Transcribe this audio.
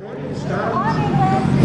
Morning, Stop.